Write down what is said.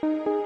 Thank you.